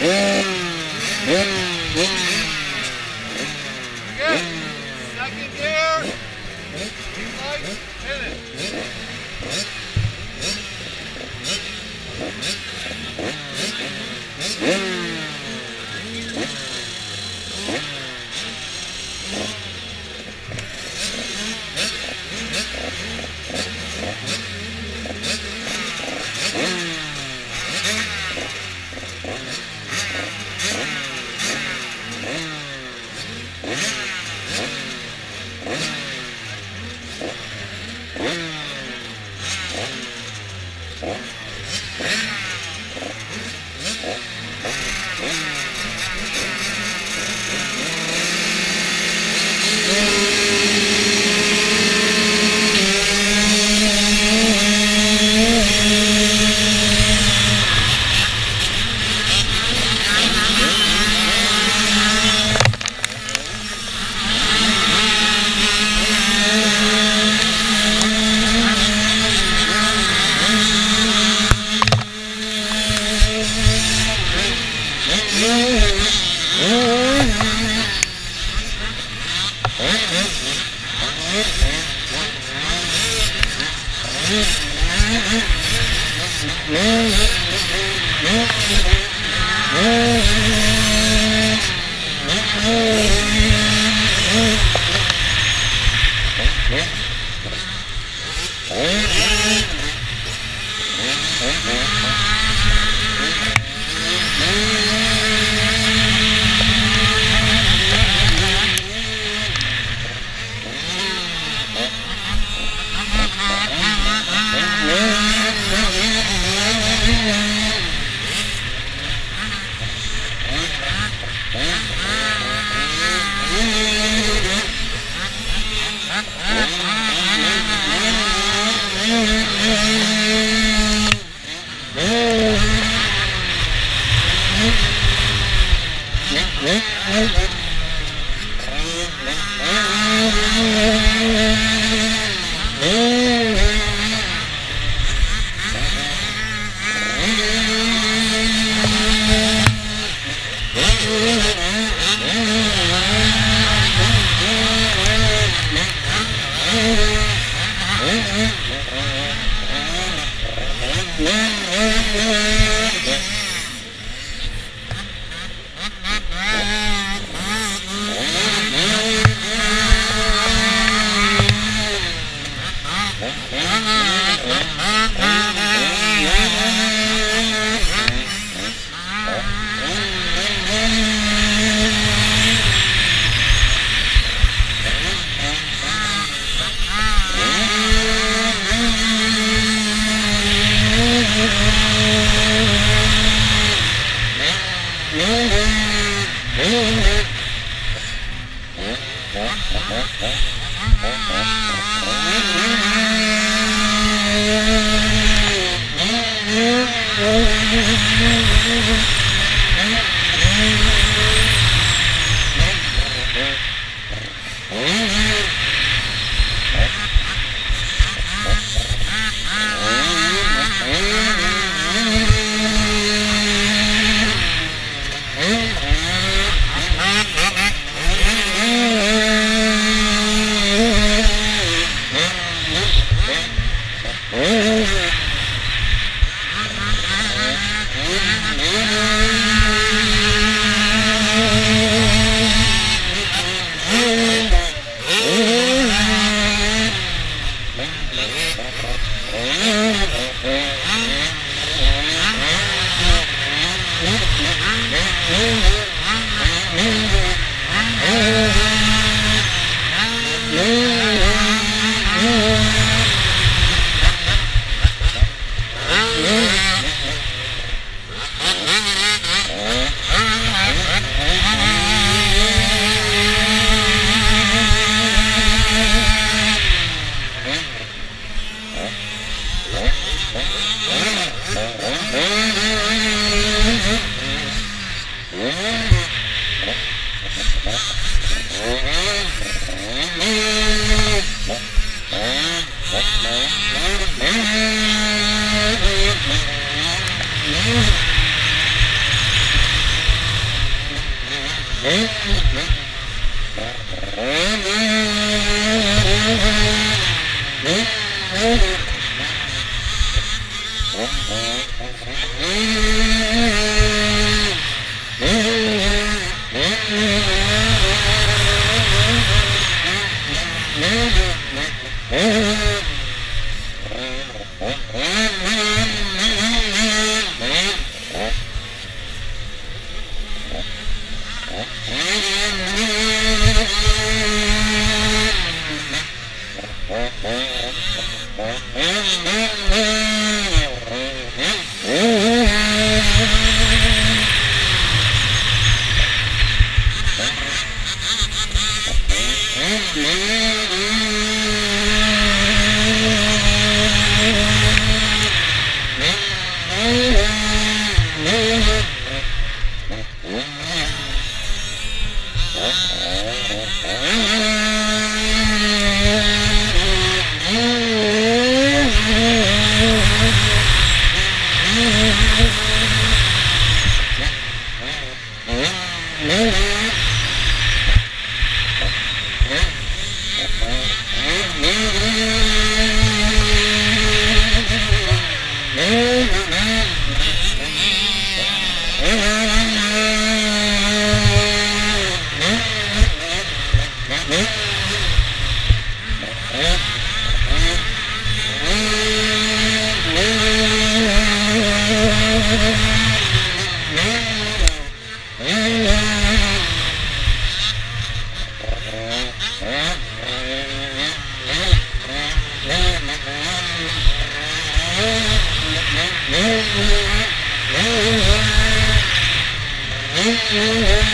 Good. Second gear. Light, pin Hum? Yeah.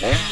Yeah.